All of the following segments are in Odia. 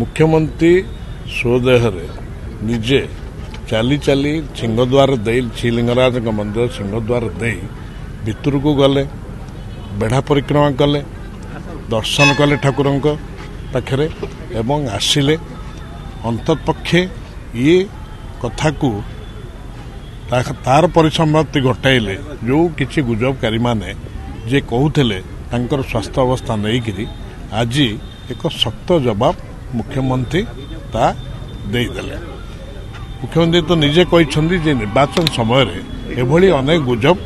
ମୁଖ୍ୟମନ୍ତ୍ରୀ ସ୍ୱଦେହରେ ନିଜେ ଚାଲି ଚାଲି ସିଂହଦ୍ୱାର ଦେଇ ଶ୍ରୀଲିଙ୍ଗରାଜଙ୍କ ମନ୍ଦିର ସିଂହଦ୍ୱାର ଦେଇ ଭିତରକୁ ଗଲେ ବେଢ଼ା ପରିକ୍ରମା କଲେ ଦର୍ଶନ କଲେ ଠାକୁରଙ୍କ ପାଖରେ ଏବଂ ଆସିଲେ। ଅନ୍ତତପକ୍ଷେ ଇଏ କଥାକୁ ତାର ପରିସମାପ୍ତି ଘଟାଇଲେ ଯେଉଁ କିଛି ଗୁଜବକାରୀମାନେ ଯିଏ କହୁଥିଲେ ତାଙ୍କର ସ୍ୱାସ୍ଥ୍ୟ ଅବସ୍ଥା ନେଇକିରି ଆଜି ଏକ ଶକ୍ତ ଜବାବ ମୁଖ୍ୟମନ୍ତ୍ରୀ ତା ଦେଇଦେଲେ ମୁଖ୍ୟମନ୍ତ୍ରୀ ତ ନିଜେ କହିଛନ୍ତି ଯେ ନିର୍ବାଚନ ସମୟରେ ଏଭଳି ଅନେକ ଗୁଜବ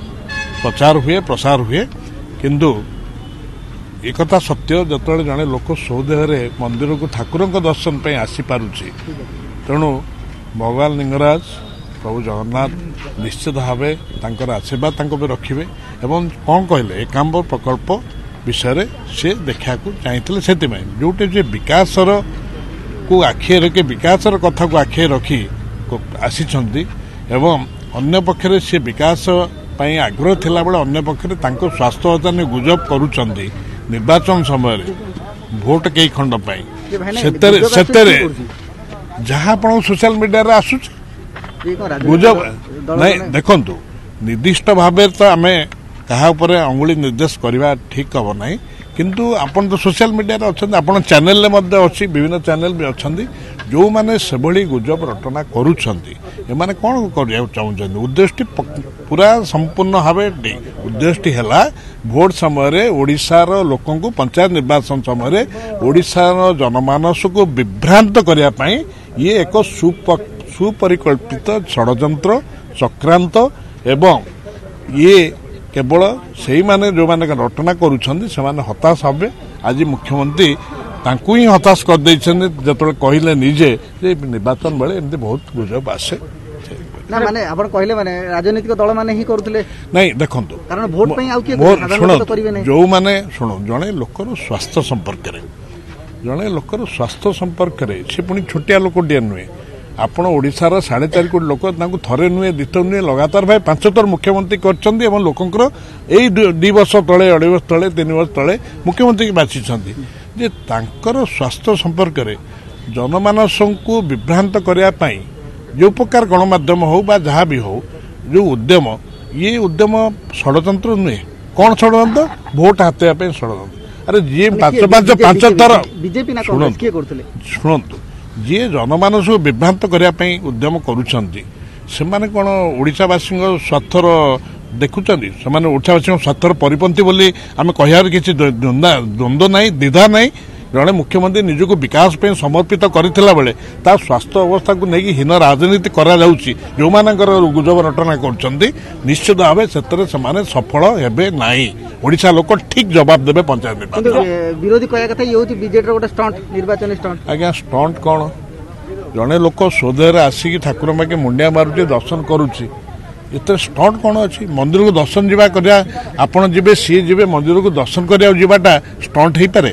ପ୍ରଚାର ହୁଏ ପ୍ରସାର ହୁଏ କିନ୍ତୁ ଏକଥା ସତ୍ୟ ଯେତେବେଳେ ଜଣେ ଲୋକ ସୌଦେହରେ ମନ୍ଦିରକୁ ଠାକୁରଙ୍କ ଦର୍ଶନ ପାଇଁ ଆସିପାରୁଛି ତେଣୁ ଭଗବାନ ଲିଙ୍ଗରାଜ ପ୍ରଭୁ ଜଗନ୍ନାଥ ନିଶ୍ଚିତ ଭାବେ ତାଙ୍କର ଆଶୀର୍ବାଦ ତାଙ୍କ ଉପରେ ରଖିବେ ଏବଂ କ'ଣ କହିଲେ ଏକାମ୍ବ ପ୍ରକଳ୍ପ ବିଷୟରେ ସେ ଦେଖିବାକୁ ଚାହିଁଥିଲେ ସେଥିପାଇଁ। ଯୋଉଠି ଯେ ବିକାଶର କୁ ଆଖିରେ ରଖି ବିକାଶର କଥାକୁ ଆଖିରେ ରଖି କ- ଆସିଛନ୍ତି ଏବଂ ଅନ୍ୟ ପକ୍ଷରେ ସେ ବିକାଶ ପାଇଁ ଆଗ୍ରହ ଥିଲାବେଳେ ଅନ୍ୟ ପକ୍ଷରେ ତାଙ୍କ ସ୍ୱାସ୍ଥ୍ୟ ଅବସ୍ଥା ନେଇ ଗୁଜବ କରୁଛନ୍ତି ନିର୍ବାଚନ ସମୟରେ ଭୋଟ କେଇ ଖଣ୍ଡ ପାଇଁ। ଯେ ଭାଇନା, ସେଥିରେ ଗୁଜବ ଆସୁଛି ସେଥିରେ କିଏ କରୁଛି? ଯାହା ଆପଣଙ୍କ ସୋସିଆଲ ମିଡିଆରେ ଆସୁଛି। ଇଏ କଣ ରାଜନୈତିକ ଗୁଜବ ଦଳ ନାଇଁ ମାନେ- ଦେଖନ୍ତୁ ନିର୍ଦ୍ଦିଷ୍ଟ ଭାବରେ ତ ଆମେ କାହା ଉପରେ ଅଙ୍ଗୁଳି ନିର୍ଦ୍ଦେଶ କରିବା ଠିକ ହବ ନାହିଁ। କିନ୍ତୁ ଆପଣ ତ ସୋସିଆଲ ମିଡିଆରେ ଅଛନ୍ତି ଆପଣ ଚ୍ୟାନେଲରେ ମଧ୍ୟ ଅଛି ବିଭିନ୍ନ ଚ୍ୟାନେଲ ବି ଅଛନ୍ତି ଯେଉଁମାନେ ସେଭଳି ଗୁଜବ ରଟନା କରୁଛନ୍ତି ଏମାନେ କ'ଣ କରିବାକୁ ଚାହୁଁଛନ୍ତି ଉଦ୍ଦେଶ୍ୟଟି ପ- ପୁରା ସମ୍ପୂର୍ଣ୍ଣ ଭାବେ ଡି- ଉଦ୍ଦେଶ୍ୟଟି ହେଲା ଭୋଟ ସମୟରେ ଓଡ଼ିଶାର ଲୋକଙ୍କୁ ପଞ୍ଚାୟତ ନିର୍ବାଚନ ସମୟରେ ଓଡ଼ିଶାର ଜନମାନସକୁ ବିଭ୍ରାନ୍ତ କରିବା ପାଇଁ ଇଏ ଏକ ସୁପ ସୁପରିକଳ୍ପିତ ଷଡ଼ଯନ୍ତ୍ର ଚକ୍ରାନ୍ତ ଏବଂ ଇଏ କେବଳ ସେଇମାନେ ଯେଉଁମାନେ ରଟନା କରୁଛନ୍ତି ସେମାନେ ହତାଶ ହେବେ। ଆଜି ମୁଖ୍ୟମନ୍ତ୍ରୀ ତାଙ୍କୁ ହିଁ ହତାଶ କରିଦେଇଛନ୍ତି ଯେତେବେଳେ କହିଲେ ନିଜେ ଯେ ନିର୍ବାଚନ ବେଳେ ଏମିତି ବହୁତ ଗୁଜବ ଆସେ। ନା ମାନେ ଆପଣ କହିଲେ ମାନେ ରାଜନୈତିକ ଦଳ ମାନେ ହିଁ କରୁଥିଲେ। ନାଇଁ ଦେଖନ୍ତୁ କାରଣ ଭୋଟ ପାଇଁ ଆଉ କିଏ ମୋର ସାଧାରଣ ଶୁଣନ୍ତୁ ଲୋକ କରିବେ ନାହିଁ। ଯୋଉମାନେ ଶୁଣ ଜଣେ ଲୋକର ସ୍ୱାସ୍ଥ୍ୟ ସମ୍ପର୍କରେ ଜଣେ ଲୋକର ସ୍ୱାସ୍ଥ୍ୟ ସମ୍ପର୍କରେ ସେ ପୁଣି ଛୋଟିଆ ଲୋକଟିଏ ନୁହେଁ। ଆପଣ ଓଡ଼ିଶାର ସାଢ଼େ ଚାରି କୋଟି ଲୋକ ତାଙ୍କୁ ଥରେ ନୁହେଁ ଦ୍ୱିତୀୟ ନୁହେଁ ଲଗାତାର ଭାବେ ପାଞ୍ଚ ଥର ମୁଖ୍ୟମନ୍ତ୍ରୀ କରିଛନ୍ତି ଏବଂ ଲୋକଙ୍କର ଏଇ ଦୁ- ଦି ବର୍ଷ ତଳେ ଅଢ଼େଇ ବର୍ଷ ତଳେ ତିନି ବର୍ଷ ତଳେ ମୁଖ୍ୟମନ୍ତ୍ରୀ ବାଛିଛନ୍ତି। ଯେ ତାଙ୍କର ସ୍ୱାସ୍ଥ୍ୟ ସମ୍ପର୍କରେ ଜନମାନସଙ୍କୁ ବିଭ୍ରାନ୍ତ କରିବା ପାଇଁ ଯେଉଁ ପ୍ରକାର ଗଣମାଧ୍ୟମ ହଉ ବା ଯାହା ବି ହଉ ଯେଉଁ ଉଦ୍ୟମ ଇଏ ଉଦ୍ୟମ ଷଡ଼ଯନ୍ତ୍ର ନୁହେଁ। କ'ଣ ଷଡ଼ଯନ୍ତ୍ର? ଭୋଟ ହାତେଇବା ପାଇଁ ଷଡ଼ଯନ୍ତ୍ର। ଆରେ ଯିଏ ପାଞ୍ଚ ପାଞ୍ଚ ପାଞ୍ଚ ଥର ଶୁଣନ୍ତୁ ଯିଏ ଜନମାନସକୁ ବିଭ୍ରାନ୍ତ କରିବା ପାଇଁ ଉଦ୍ୟମ କରୁଛନ୍ତି ସେମାନେ କ'ଣ ଓଡ଼ିଶାବାସୀଙ୍କ ସ୍ୱାର୍ଥର ଦେଖୁଛନ୍ତି? ସେମାନେ ଓଡ଼ିଶାବାସୀଙ୍କ ସ୍ୱାର୍ଥର ପରିପନ୍ଥୀ ବୋଲି ଆମେ କହିବାର କିଛି ଦ୍ୱ- ଦ୍ୱନ୍ଦ୍ୱ ଦ୍ୱନ୍ଦ୍ୱ ନାହିଁ ଦ୍ୱିଧା ନାହିଁ? ଜଣେ ମୁଖ୍ୟମନ୍ତ୍ରୀ ନିଜକୁ ବିକାଶ ପାଇଁ ସମର୍ପିତ କରିଥିଲା ବେଳେ ତା ସ୍ୱାସ୍ଥ୍ୟ ଅବସ୍ଥାକୁ ନେଇକି ହୀନ ରାଜନୀତି କରାଯାଉଛି ଯେଉଁମାନଙ୍କର ଗୁଜବ ରଟନା କରୁଛନ୍ତି ନିଶ୍ଚିତ ଭାବେ ସେଥିରେ ସେମାନେ ସଫଳ ହେବେ ନାହିଁ। ଓଡ଼ିଶା ଲୋକ ଠିକ୍ ଜବାବ ଦେବେ ପଞ୍ଚାୟତ ନିର୍ବାଚନ ବିରୋଧୀ କହିବା କଥା ଇଏ ହଉଛି ବିଜେଡିର ଗୋଟେ ଷ୍ଟଣ୍ଟ ନିର୍ବାଚନୀ ଷ୍ଟଣ୍ଟ। ଆଜ୍ଞା ଷ୍ଟଣ୍ଟ କ'ଣ? ଜଣେ ଲୋକ ସୋଦୟରେ ଆସିକି ଠାକୁର ପାଖେ ମୁଣ୍ଡିଆ ମାରୁଛି ଦର୍ଶନ କରୁଛି। ଏଥିରେ ଷ୍ଟଣ୍ଟ କ'ଣ ଅଛି? ମନ୍ଦିରକୁ ଦର୍ଶନ ଯିବା କରିବା ଆପଣ ଯିବେ ସିଏ ଯିବେ ମନ୍ଦିରକୁ ଦର୍ଶନ କରିବାକୁ ଯିବାଟା ଷ୍ଟଣ୍ଟ ହେଇପାରେ?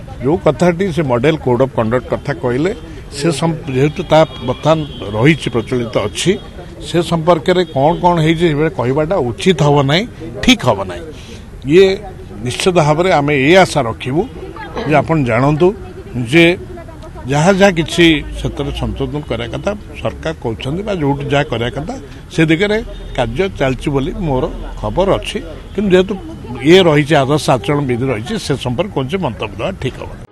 ଯୋଉ କଥାଟି ସେ ମଡେଲ କୋଡ୍ ଅଫ୍ କଣ୍ଡକ୍ଟ କଥା କହିଲେ ସେ ସମ୍- ଯେହେତୁ ତା ବର୍ତ୍ତମାନ ରହିଛି ପ୍ରଚଳିତ ଅଛି ସେ ସମ୍ପର୍କରେ କ'ଣ କ'ଣ ହେଇଛି ସେଭଳି କହିବାଟା ଉଚିତ ହେବ ନାହିଁ ଠିକ୍ ହେବ ନାହିଁ। ଇଏ ନିଶ୍ଚିତ ଭାବରେ ଆମେ ଏ ଆଶା ରଖିବୁ ଯେ ଆପଣ ଜାଣନ୍ତୁ ଯେ ଯାହା ଯାହା କିଛି ସେଥିରେ ସଂଶୋଧନ କରିବା କଥା ସରକାର କହୁଛନ୍ତି ବା ଯୋଉଠି ଯାହା କରିବା କଥା ସେ ଦିଗରେ କାର୍ଯ୍ୟ ଚାଲିଛି ବୋଲି ମୋର ଖବର ଅଛି। କିନ୍ତୁ ଯେହେତୁ ইয়ে রয়েছে আদার্স আচরণবিধি রয়েছে সে সম্পর্কে কোনসে মন্তব্য দেওয়া ঠিক হবে